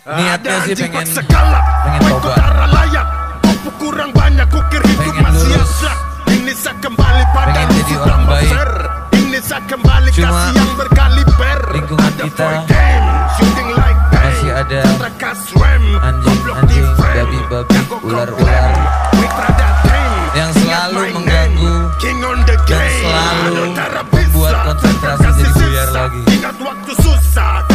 Niatnya sih pengen segala, pengen tobat. Tara layak, aku kurang banyak, kukir hidup masih. Ini saya kembali pada pengen jadi orang baik. Ini saya kembali Cuma kasih yang berkaliber. Lingkungan kita game, shooting like bang. masih ada anjing-anjing, babi-babi, ular-ular yang selalu mengganggu dan selalu membuat konsentrasi jadi buyar lagi. Ingat waktu susah,